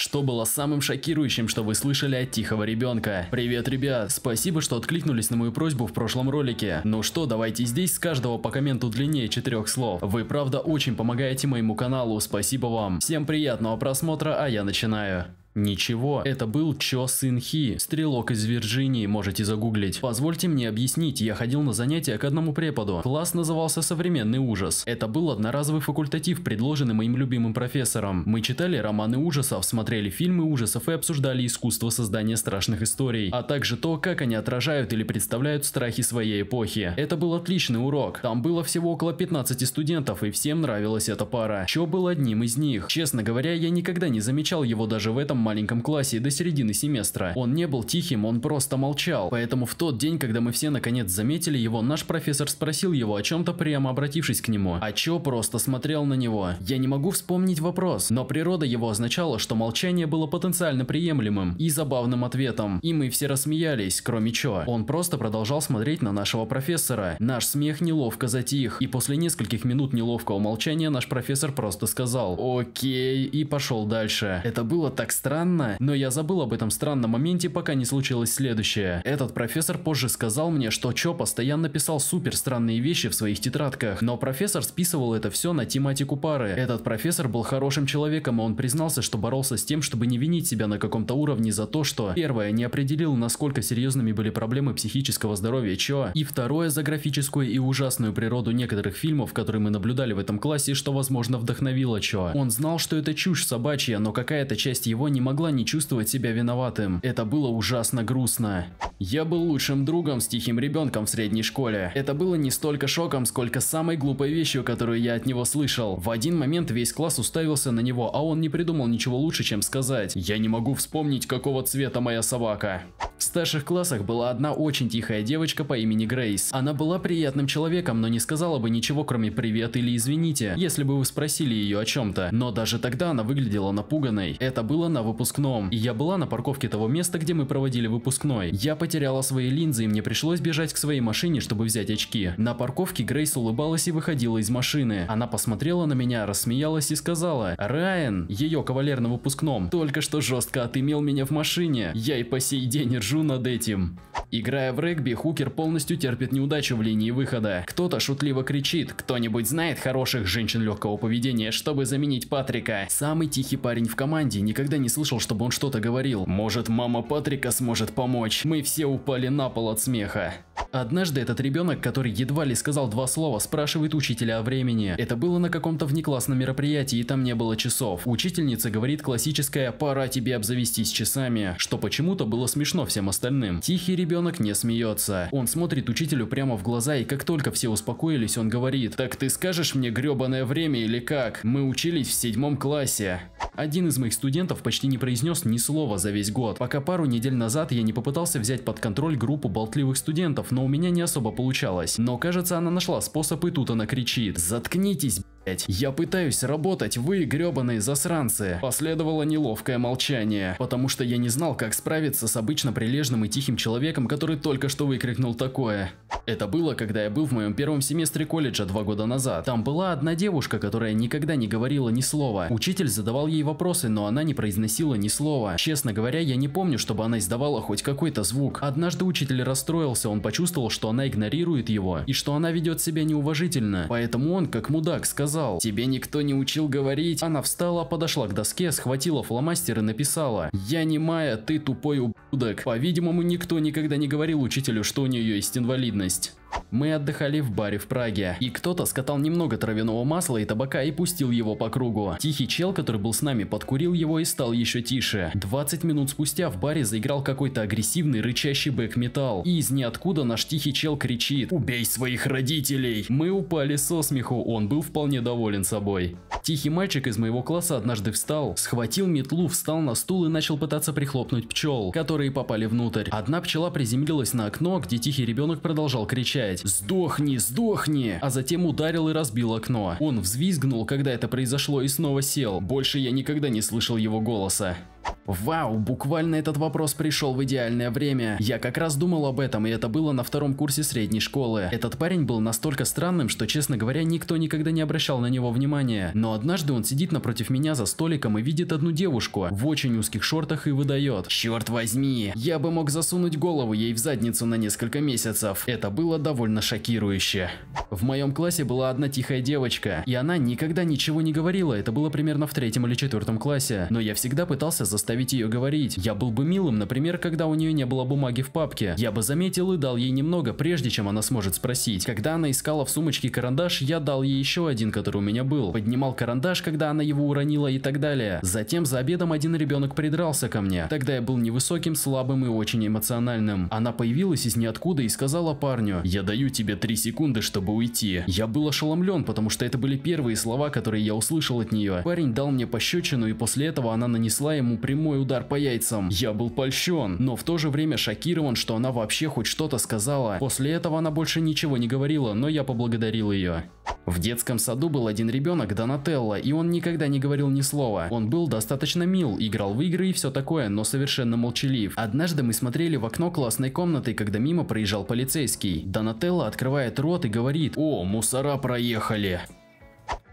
Что было самым шокирующим, что вы слышали от тихого ребенка? Привет, ребят! Спасибо, что откликнулись на мою просьбу в прошлом ролике. Ну что, давайте здесь с каждого по комменту длиннее четырех слов. Вы правда очень помогаете моему каналу, спасибо вам. Всем приятного просмотра, а я начинаю. Ничего, это был Чо Сын Хи, стрелок из Вирджинии, можете загуглить. Позвольте мне объяснить, я ходил на занятия к одному преподу. Класс назывался «Современный ужас». Это был одноразовый факультатив, предложенный моим любимым профессором. Мы читали романы ужасов, смотрели фильмы ужасов и обсуждали искусство создания страшных историй, а также то, как они отражают или представляют страхи своей эпохи. Это был отличный урок. Там было всего около 15 студентов, и всем нравилась эта пара. Чо был одним из них. Честно говоря, я никогда не замечал его даже в этом маленьком классе до середины семестра. Он не был тихим, он просто молчал. Поэтому в тот день, когда мы все наконец заметили его, наш профессор спросил его о чем-то, прямо обратившись к нему. А Чо просто смотрел на него. Я не могу вспомнить вопрос, но природа его означала, что молчание было потенциально приемлемым и забавным ответом. И мы все рассмеялись, кроме Чо. Он просто продолжал смотреть на нашего профессора. Наш смех неловко затих, и после нескольких минут неловкого молчания наш профессор просто сказал «Окей» и пошел дальше. Это было так странно странно, но я забыл об этом странном моменте, пока не случилось следующее. Этот профессор позже сказал мне, что Чо постоянно писал супер странные вещи в своих тетрадках, но профессор списывал это все на тематику пары. Этот профессор был хорошим человеком, и он признался, что боролся с тем, чтобы не винить себя на каком-то уровне за то, что первое, не определил, насколько серьезными были проблемы психического здоровья Чо, и второе, за графическую и ужасную природу некоторых фильмов, которые мы наблюдали в этом классе, что возможно вдохновило Чо. Он знал, что это чушь собачья, но какая-то часть его не не могла не чувствовать себя виноватым. Это было ужасно грустно. Я был лучшим другом с тихим ребенком в средней школе. Это было не столько шоком, сколько самой глупой вещью, которую я от него слышал. В один момент весь класс уставился на него, а он не придумал ничего лучше, чем сказать «Я не могу вспомнить, какого цвета моя собака». В старших классах была одна очень тихая девочка по имени Грейс. Она была приятным человеком, но не сказала бы ничего кроме «привет» или «извините», если бы вы спросили ее о чем-то. Но даже тогда она выглядела напуганной. Это было на выпускном, и я была на парковке того места, где мы проводили выпускной. Я потеряла свои линзы, и мне пришлось бежать к своей машине, чтобы взять очки. На парковке Грейс улыбалась и выходила из машины. Она посмотрела на меня, рассмеялась и сказала, «Райан, ее кавалер на выпускном, только что жестко отымел меня в машине. Я и по сей день ржу над этим. Играя в регби, Хукер полностью терпит неудачу в линии выхода. Кто-то шутливо кричит, кто-нибудь знает хороших женщин легкого поведения, чтобы заменить Патрика. Самый тихий парень в команде, никогда не слышал, чтобы он что-то говорил. Может мама Патрика сможет помочь? Мы все упали на пол от смеха. Однажды этот ребенок, который едва ли сказал два слова, спрашивает учителя о времени. Это было на каком-то внеклассном мероприятии, и там не было часов. Учительница говорит классическое «пора тебе обзавестись часами», что почему-то было смешно всем остальным. Тихий ребенок не смеется. Он смотрит учителю прямо в глаза, и как только все успокоились, он говорит «Так ты скажешь мне гребаное время или как? Мы учились в седьмом классе». Один из моих студентов почти не произнес ни слова за весь год, пока пару недель назад я не попытался взять под контроль группу болтливых студентов, но у меня не особо получалось. Но кажется она нашла способ и тут она кричит «Заткнитесь! Я пытаюсь работать, вы гребаные засранцы!» Последовало неловкое молчание, потому что я не знал, как справиться с обычно прилежным и тихим человеком, который только что выкрикнул такое. Это было, когда я был в моем первом семестре колледжа два года назад. Там была одна девушка, которая никогда не говорила ни слова. Учитель задавал ей вопросы, но она не произносила ни слова. Честно говоря, я не помню, чтобы она издавала хоть какой-то звук. Однажды учитель расстроился, он почувствовал, что она игнорирует его и что она ведет себя неуважительно. Поэтому он, как мудак, сказал, тебе никто не учил говорить. Она встала, подошла к доске, схватила фломастер и написала, я не Майя, ты тупой ублюдок. По-видимому, никто никогда не говорил учителю, что у нее есть инвалидность. Мы отдыхали в баре в Праге, и кто-то скатал немного травяного масла и табака и пустил его по кругу. Тихий чел, который был с нами, подкурил его и стал еще тише. 20 минут спустя в баре заиграл какой-то агрессивный рычащий бэк-металл, и из ниоткуда наш тихий чел кричит «Убей своих родителей!». Мы упали со смеху, он был вполне доволен собой. Тихий мальчик из моего класса однажды встал, схватил метлу, встал на стул и начал пытаться прихлопнуть пчел, которые попали внутрь. Одна пчела приземлилась на окно, где тихий ребенок продолжал кричать «Сдохни, сдохни!», а затем ударил и разбил окно. Он взвизгнул, когда это произошло и снова сел. Больше я никогда не слышал его голоса. Вау, буквально этот вопрос пришел в идеальное время. Я как раз думал об этом, и это было на втором курсе средней школы. Этот парень был настолько странным, что, честно говоря, никто никогда не обращал на него внимания. Но однажды он сидит напротив меня за столиком и видит одну девушку в очень узких шортах и выдает. Черт возьми, я бы мог засунуть голову ей в задницу на несколько месяцев. Это было довольно шокирующе. В моем классе была одна тихая девочка, и она никогда ничего не говорила, это было примерно в третьем или четвертом классе. Но я всегда пытался заставить заставить ее говорить. Я был бы милым, например, когда у нее не было бумаги в папке. Я бы заметил и дал ей немного, прежде чем она сможет спросить. Когда она искала в сумочке карандаш, я дал ей еще один, который у меня был. Поднимал карандаш, когда она его уронила и так далее. Затем за обедом один ребенок придрался ко мне. Тогда я был невысоким, слабым и очень эмоциональным. Она появилась из ниоткуда и сказала парню, я даю тебе три секунды, чтобы уйти. Я был ошеломлен, потому что это были первые слова, которые я услышал от нее. Парень дал мне пощечину и после этого она нанесла ему прямой прямой удар по яйцам. Я был польщен, но в то же время шокирован, что она вообще хоть что-то сказала. После этого она больше ничего не говорила, но я поблагодарил ее. В детском саду был один ребенок, Донателло, и он никогда не говорил ни слова. Он был достаточно мил, играл в игры и все такое, но совершенно молчалив. Однажды мы смотрели в окно классной комнаты, когда мимо проезжал полицейский. Донателло открывает рот и говорит «О, мусора проехали!»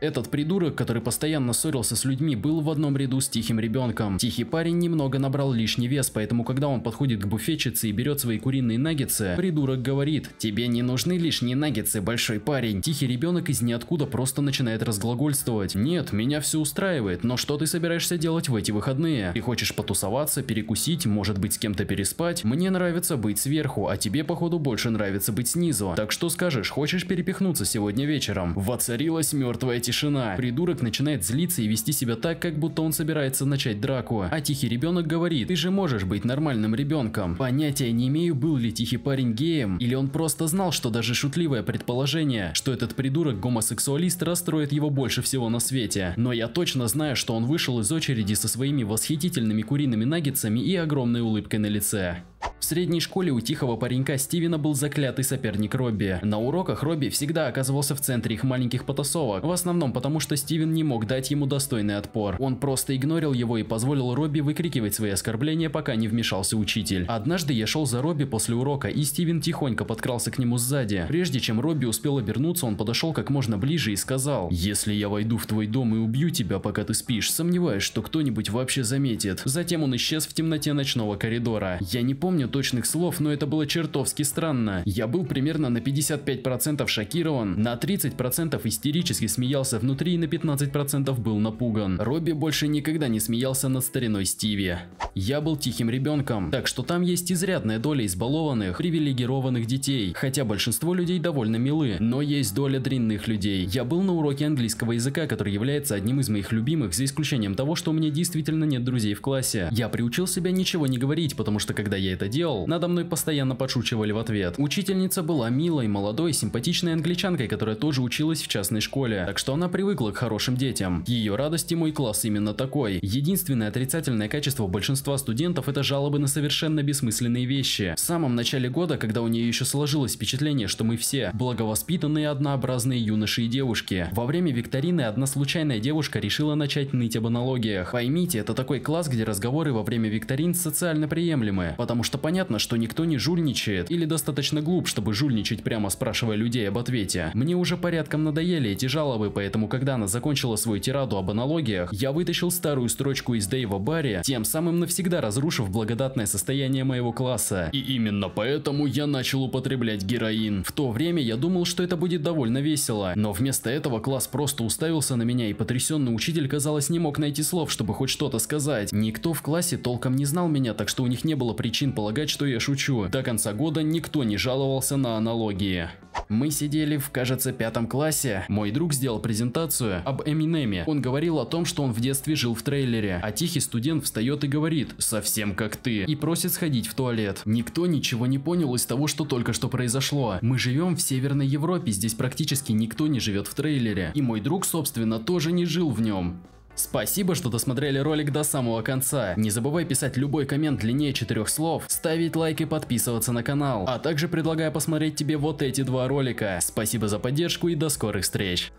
Этот придурок, который постоянно ссорился с людьми, был в одном ряду с тихим ребенком. Тихий парень немного набрал лишний вес, поэтому когда он подходит к буфетчице и берет свои куриные наггетсы, придурок говорит, тебе не нужны лишние наггетсы, большой парень. Тихий ребенок из ниоткуда просто начинает разглагольствовать. Нет, меня все устраивает, но что ты собираешься делать в эти выходные? Ты хочешь потусоваться, перекусить, может быть с кем-то переспать? Мне нравится быть сверху, а тебе походу больше нравится быть снизу. Так что скажешь, хочешь перепихнуться сегодня вечером? Воцарилась мертвая тишина. Придурок начинает злиться и вести себя так, как будто он собирается начать драку. А тихий ребенок говорит, ты же можешь быть нормальным ребенком. Понятия не имею, был ли тихий парень геем, или он просто знал, что даже шутливое предположение, что этот придурок гомосексуалист расстроит его больше всего на свете. Но я точно знаю, что он вышел из очереди со своими восхитительными куриными наггетсами и огромной улыбкой на лице. В средней школе у тихого паренька Стивена был заклятый соперник Робби. На уроках Робби всегда оказывался в центре их маленьких потасовок, в основном потому, что Стивен не мог дать ему достойный отпор. Он просто игнорил его и позволил Робби выкрикивать свои оскорбления, пока не вмешался учитель. Однажды я шел за Робби после урока, и Стивен тихонько подкрался к нему сзади. Прежде чем Робби успел обернуться, он подошел как можно ближе и сказал, «Если я войду в твой дом и убью тебя, пока ты спишь, сомневаюсь, что кто-нибудь вообще заметит». Затем он исчез в темноте ночного коридора. Я не помню, помню точных слов, но это было чертовски странно. Я был примерно на 55% шокирован, на 30% истерически смеялся внутри и на 15% был напуган. Робби больше никогда не смеялся над стариной Стиви. Я был тихим ребенком, так что там есть изрядная доля избалованных, привилегированных детей, хотя большинство людей довольно милы, но есть доля дрянных людей. Я был на уроке английского языка, который является одним из моих любимых, за исключением того, что у меня действительно нет друзей в классе. Я приучил себя ничего не говорить, потому что когда я это делал, надо мной постоянно подшучивали в ответ. Учительница была милой, молодой, симпатичной англичанкой, которая тоже училась в частной школе, так что она привыкла к хорошим детям. Ее радости мой класс именно такой. Единственное отрицательное качество большинства студентов это жалобы на совершенно бессмысленные вещи. В самом начале года, когда у нее еще сложилось впечатление, что мы все благовоспитанные однообразные юноши и девушки, во время викторины одна случайная девушка решила начать ныть об аналогиях. Поймите, это такой класс, где разговоры во время викторин социально приемлемы, потому что понятно, что никто не жульничает или достаточно глуп, чтобы жульничать прямо спрашивая людей об ответе. Мне уже порядком надоели эти жалобы, поэтому когда она закончила свою тираду об аналогиях, я вытащил старую строчку из Дэйва Барри, тем самым навсегда разрушив благодатное состояние моего класса. И именно поэтому я начал употреблять героин. В то время я думал, что это будет довольно весело, но вместо этого класс просто уставился на меня и потрясенный учитель, казалось, не мог найти слов, чтобы хоть что-то сказать. Никто в классе толком не знал меня, так что у них не было причин полагать, что я шучу. До конца года никто не жаловался на аналогии. Мы сидели в, кажется, пятом классе. Мой друг сделал презентацию об Эминеме. Он говорил о том, что он в детстве жил в трейлере. А тихий студент встает и говорит «совсем как ты» и просит сходить в туалет. Никто ничего не понял из того, что только что произошло. Мы живем в Северной Европе, здесь практически никто не живет в трейлере. И мой друг, собственно, тоже не жил в нем. Спасибо, что досмотрели ролик до самого конца. Не забывай писать любой коммент длиннее четырех слов, ставить лайк и подписываться на канал. А также предлагаю посмотреть тебе вот эти два ролика. Спасибо за поддержку и до скорых встреч.